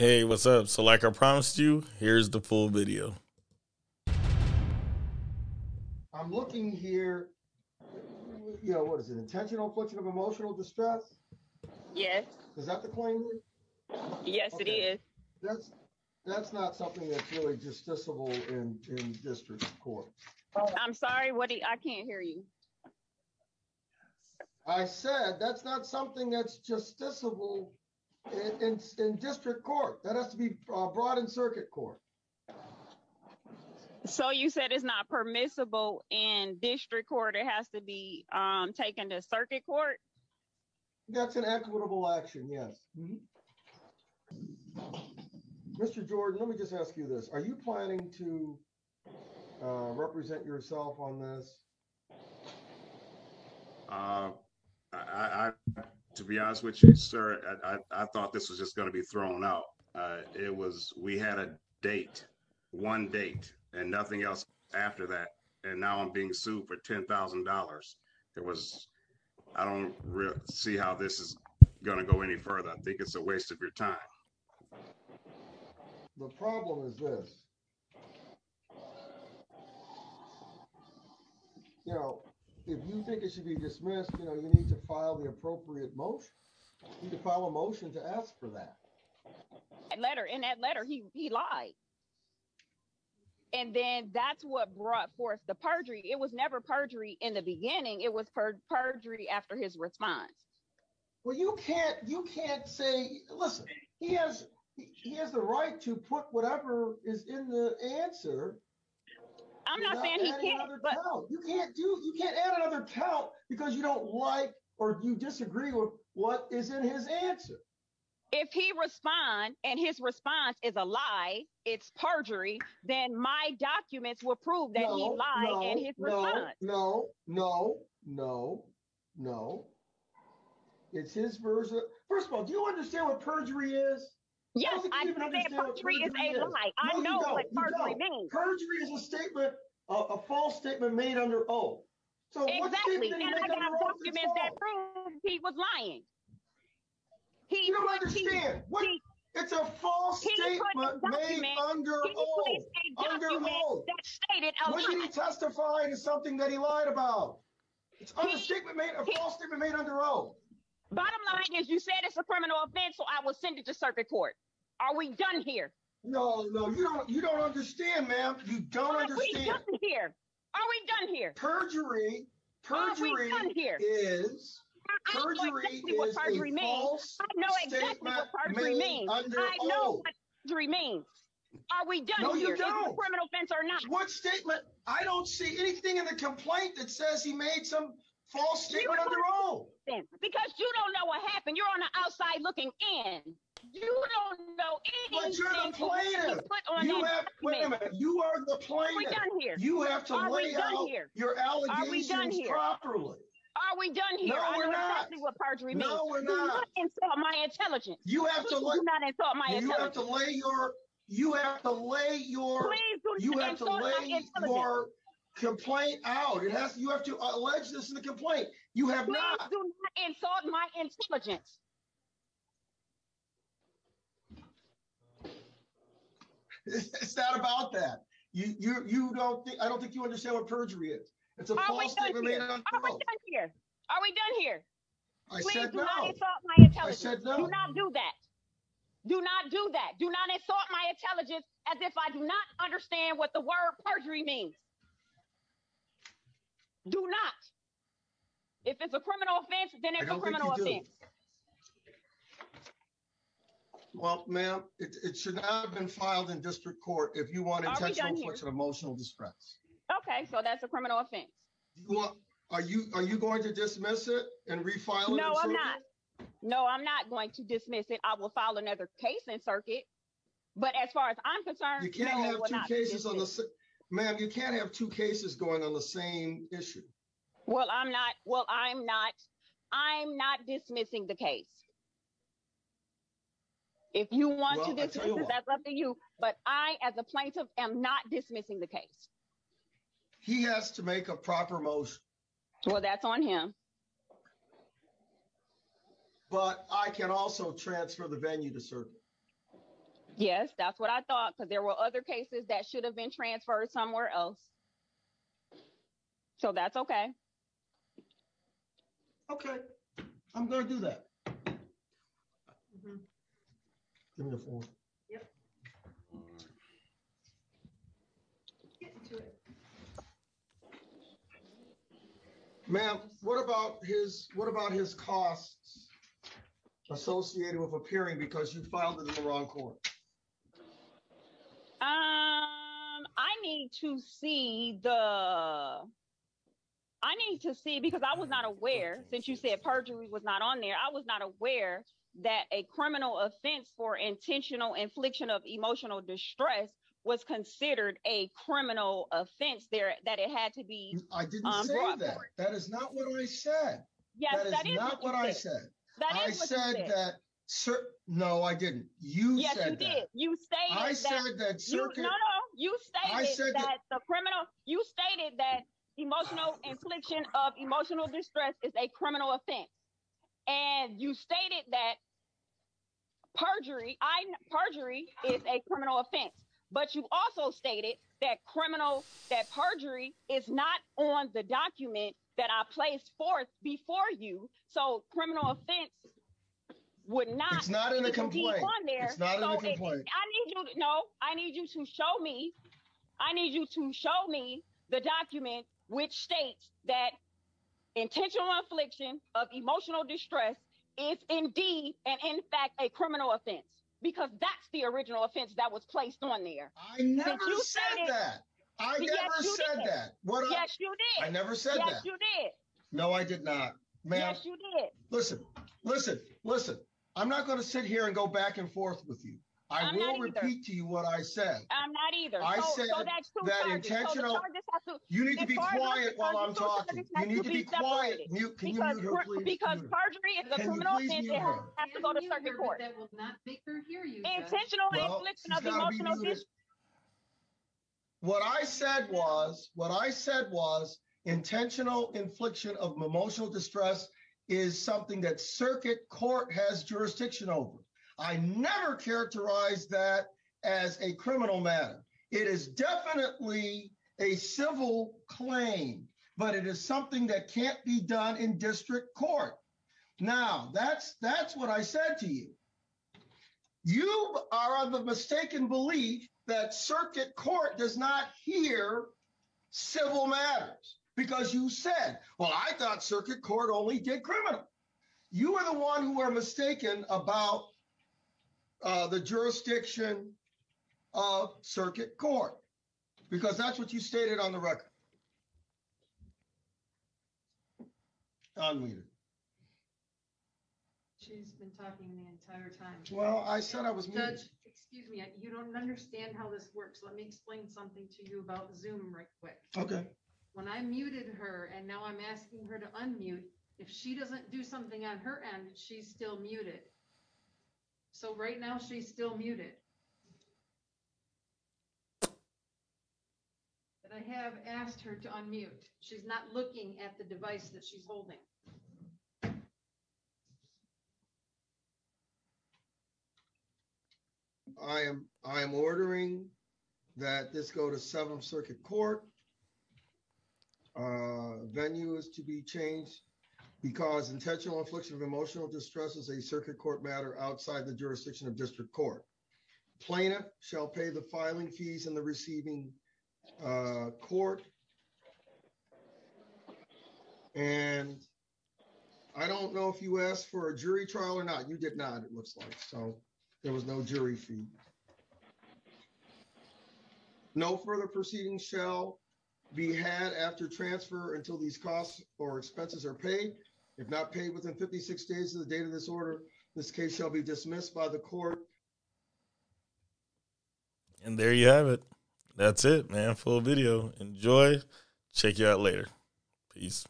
Hey, what's up? So, like I promised you, here's the full video. I'm looking here, you know, what is it? Intentional infliction of emotional distress? Yes, Is that the claim yes, it Okay. is. That's, that's not something that's really justiciable in, in district court. I'm sorry, what do you, I can't hear you. I said, that's not something that's justiciable in, in, in district court. That has to be uh, brought in circuit court. So you said it's not permissible in district court. It has to be um taken to circuit court. That's an equitable action, yes. Mhm. Mr. Jordan, let me just ask you this. Are you planning to uh, represent yourself on this? Uh, I, I, I- to be honest with you, sir, I, I, I thought this was just gonna be thrown out. Uh, it was, we had a date, one date, and nothing else after that. And now I'm being sued for ten thousand dollars. There was, I don't re- see how this is gonna go any further. I think it's a waste of your time. The problem is this. You know, if you think it should be dismissed, you know, you need to file the appropriate motion. You need to file a motion to ask for that. That letter, in that letter, he he lied. And then that's what brought forth the perjury. It was never perjury in the beginning. It was per- perjury after his response. Well, you can't, you can't say, listen, he has, he- he has the right to put whatever is in the answer. I'm not saying he can't, but count. You can't do, you can't add another count because you don't like or you disagree with what is in his answer. if he respond and his response is a lie, it's perjury, then my documents will prove that he lied in no, his no, response. No, no, no, no. It's his version. First of all, do you understand what perjury is? Yes, I understand understand perjury is a is. lie. No, I you know what perjury means. Perjury is a statement, a, a false statement made under oath. So Exactly. And I got documents that prove he was lying. He You don't put- he- understand. What? he- It's a false a statement made under oath. Under oath. that stated a When did he testify to something that he lied about? It's under He- statement made, a false statement made under oath. Bottom line is you said it's a criminal offense, so I will send it to circuit court. Are we done here? No, no, you don't. You don't understand, ma'am. You don't understand. Are we done here? Are we done here? Perjury, Are perjury here? is I know perjury exactly what is perjury a means. false I know exactly what perjury means. I know oath. what perjury means. Are we done No, you here? Is it a criminal offense or not? What statement? I don't see anything in the complaint that says he made some false statement You under oath. Because you don't know what happened. You're on the outside looking in. You don't know anything. But you're the plaintiff. put on You that have, wait a minute, you are the Are we done here? You have to Are lay out here? your Are we done allegations properly. Are we done here? No, I we're not. exactly what perjury means. No, we're Do not. not insult my intelligence. You have to lay, do not insult my you have to lay your, you have to lay your, Please do you not have to insult my lay intelligence. your complaint out. It has, you have to uh, allege this in the complaint. You have Please not. do not insult my intelligence. It's not about that. You, you, you don't think, I don't think you understand what perjury is. It's a Are false done statement here? made under Are we done here? Are we done here? I Please said do not no. insult my intelligence. said no. Do not do that. Do not do that. Do not insult my intelligence as if I do not understand what the word perjury means. Do not. If it's a criminal offense, then I it's a don't think criminal you do. offense. Well, ma'am, it, it should not have been filed in district court if you want Are we intentional done here? infliction of emotional distress. Okay, so that's a criminal offense. You want, are you, are you going to dismiss it and refile it? in No, I'm circuit? not. No, I'm not going to dismiss it. I will file another case in circuit. But as far as I'm concerned, You can't have two be cases on the, dismissed. sa- ma'am, you can't have two cases going on the same issue. Well, I'm not. Well, I'm not. I'm not dismissing the case. If you want Well, to dismiss it, that's up to you. But I, as a plaintiff, am not dismissing the case. He has to make a proper motion, Well, that's on him. but I can also transfer the venue to circuit. Yes, that's what I thought because there were other cases that should have been transferred somewhere else. So that's okay. Okay, I'm gonna do that. Mhm. Give me the form. Get into it. Ma'am, what about his, what about his costs associated with appearing because you filed it in the wrong court? Um, I need to see the. I need to see because I was not aware, since you said perjury was not on there, I was not aware that a criminal offense for intentional infliction of emotional distress was considered a criminal offense there, that it had to be. I didn't Um, say that. forward. That is not what I said. Yes, That is that is not what you I said. That I is what you said said. that, sir, no, I didn't. You Yes, you said did. You stated I that. said that You, no, no, you I stated said that, that- the criminal, you stated that emotional infliction of emotional distress is a criminal offense. And you stated that perjury, I, perjury is a criminal offense. But you also stated that criminal, that perjury is not on the document that I placed forth before you. So criminal offense would not it's not in the complaint. on there. It's not in So the it- complaint. I need you to no, I need you to show me, I need you to show me the document which states that intentional infliction of emotional distress is indeed and in fact a criminal offense because that's the original offense that was placed on there. I never you said stated- that. I Yes, never you said did. that. What I, yes, you did. I never said yes, that. Yes, you did. No, I did not. Ma'am, Yes, you did. listen, listen, listen. I'm not going to sit here and go back and forth with you. I I'm will repeat to you what I said. I'm not either. I so, said so that's two that charges. intentional- So the charges have to, You need to be far as I'm quiet while I'm concerned, the two talking. You need to to be be quiet. Mute, can you because mute her, please? because Mute perjury is a Can criminal offense. It has, has to go to circuit her, court. That will not make her hear you. Intentional Well, infliction she's of emotional muted. distress. What I said was, what I said was intentional infliction of emotional distress is something that circuit court has jurisdiction over. I never characterize that as a criminal matter. It is definitely a civil claim, but it is something that can't be done in district court. Now, that's that's what I said to you. You are of the mistaken belief that circuit court does not hear civil matters because you said, well, I thought circuit court only did criminal. You are the one who are mistaken about uh, the jurisdiction of circuit court because that's what you stated on the record. Unmuted. She's been talking the entire time. Well, I said I was muted. Judge, excuse me, you don't understand how this works. Let me explain something to you about Zoom right quick. Okay. When I muted her and now I'm asking her to unmute, if she doesn't do something on her end, she's still muted. So right now, she's still muted. But I have asked her to unmute. She's not looking at the device that she's holding. I am, I am ordering that this go to Seventh Circuit Court. Uh, venue is to be changed because intentional infliction of emotional distress is a circuit court matter outside the jurisdiction of district court. Plaintiff shall pay the filing fees in the receiving, uh, court. And I don't know if you asked for a jury trial or not. You did not, it looks like, so. There was no jury fee. No further proceedings shall be had after transfer until these costs or expenses are paid. If not paid within 56 days of the date of this order, this case shall be dismissed by the court. And there you have it. That's it, man. Full video. Enjoy. Check you out later. Peace.